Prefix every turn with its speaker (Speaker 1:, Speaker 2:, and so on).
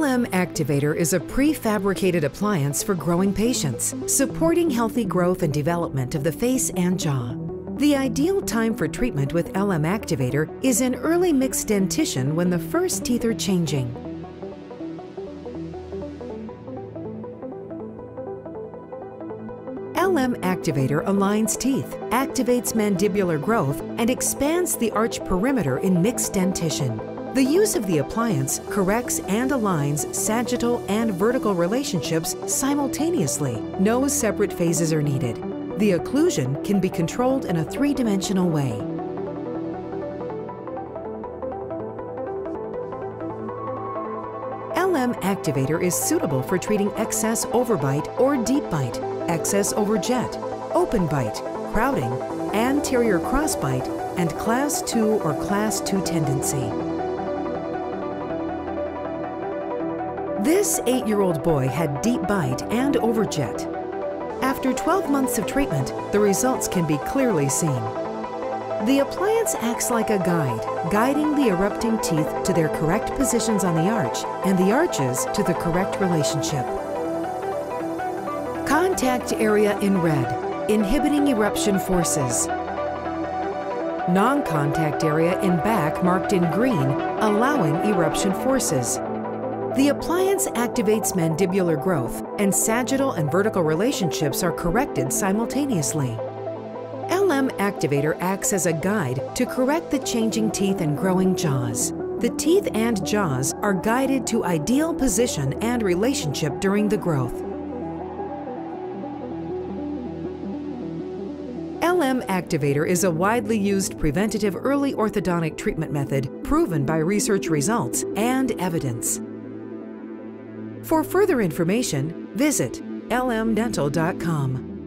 Speaker 1: LM Activator is a prefabricated appliance for growing patients, supporting healthy growth and development of the face and jaw. The ideal time for treatment with LM Activator is in early mixed dentition when the first teeth are changing. LM Activator aligns teeth, activates mandibular growth, and expands the arch perimeter in mixed dentition. The use of the appliance corrects and aligns sagittal and vertical relationships simultaneously. No separate phases are needed. The occlusion can be controlled in a three-dimensional way. LM Activator is suitable for treating excess overbite or deep bite, excess overjet, open bite, crowding, anterior crossbite, and class 2 or class 2 tendency. This eight-year-old boy had deep bite and overjet. After 12 months of treatment, the results can be clearly seen. The appliance acts like a guide, guiding the erupting teeth to their correct positions on the arch and the arches to the correct relationship. Contact area in red, inhibiting eruption forces. Non-contact area in back marked in green, allowing eruption forces. The appliance activates mandibular growth, and sagittal and vertical relationships are corrected simultaneously. LM Activator acts as a guide to correct the changing teeth and growing jaws. The teeth and jaws are guided to ideal position and relationship during the growth. LM Activator is a widely used preventative early orthodontic treatment method proven by research results and evidence. For further information, visit lmdental.com.